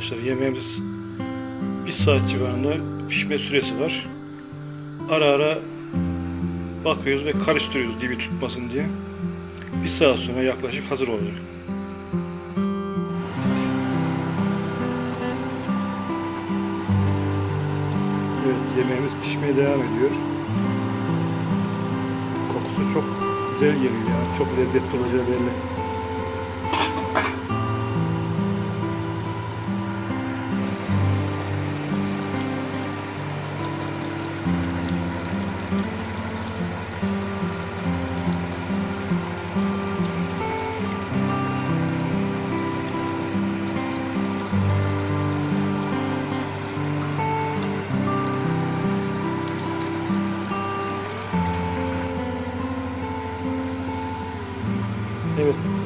arkadaşlar yemeğimiz bir saat civarında pişme süresi var. Ara ara bakıyoruz ve karıştırıyoruz dibi tutmasın diye. Bir saat sonra yaklaşık hazır olacak. Evet yemeğimiz pişmeye devam ediyor. Kokusu çok güzel geliyor yani çok lezzetli olacağı belli.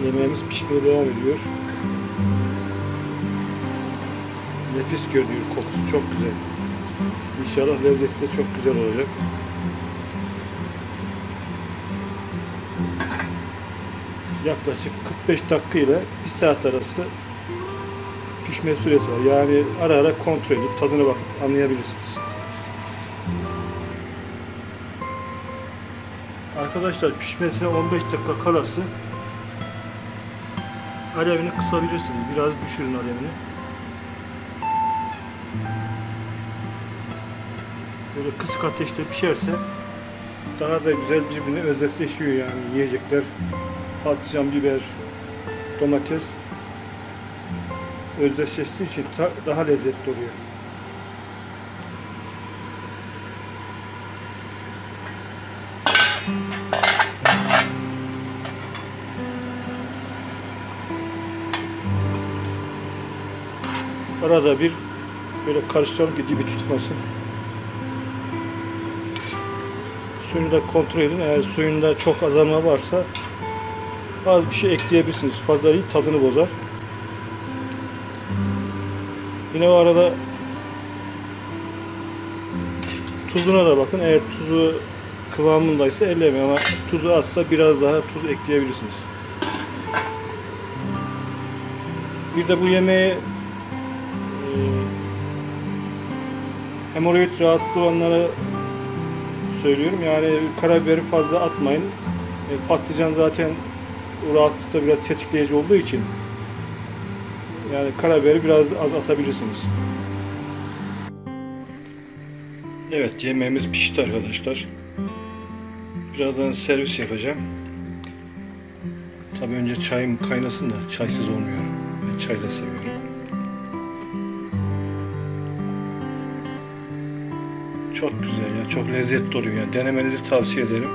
Yemeğimiz pişmeye devam ediyor. Nefis görünüyor, kokusu çok güzel. İnşallah lezzeti de çok güzel olacak. Yaklaşık 45 dakika ile 1 saat arası pişme süresi var. Yani ara ara kontrol edip tadına bakıp anlayabilirsiniz. Arkadaşlar pişmesine 15 dakika kalası alevini kısabilirsiniz. Biraz düşürün alevini. Böyle kısık ateşte pişerse daha da güzel birbirine özdeşleşiyor yani yiyecekler. Patlıcan, biber, domates özdeşleştiği için daha lezzetli oluyor. Arada bir böyle karıştıralım ki dibi tutmasın. Suyunu da kontrol edin. Eğer suyunda çok azalma varsa az bir şey ekleyebilirsiniz. Fazla değil tadını bozar. Yine o arada tuzuna da bakın. Eğer tuzu kıvamındaysa ellemeyin ama tuzu azsa biraz daha tuz ekleyebilirsiniz. Bir de bu yemeği hemoroid rahatsız olanlara söylüyorum. Yani karabiberi fazla atmayın. E, patlıcan zaten o rahatsızlıkta biraz tetikleyici olduğu için yani karabiberi biraz az atabilirsiniz. Evet yemeğimiz pişti arkadaşlar. Birazdan servis yapacağım. Tabii önce çayım kaynasın da çaysız olmuyor. Ben çayla seviyorum. Çok güzel ya, çok lezzetli oluyor yani. Denemenizi tavsiye ederim.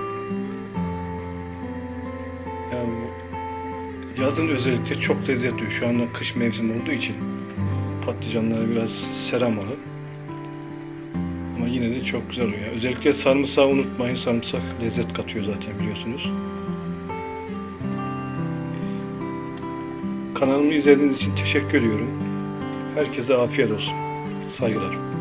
Yani yazın özellikle çok lezzetli. Şu anda kış mevsimi olduğu için patlıcanları biraz seramalı. Ama yine de çok güzel oluyor. Özellikle sarımsağı unutmayın. Sarımsak lezzet katıyor zaten biliyorsunuz. Kanalımı izlediğiniz için teşekkür ediyorum. Herkese afiyet olsun. Saygılar.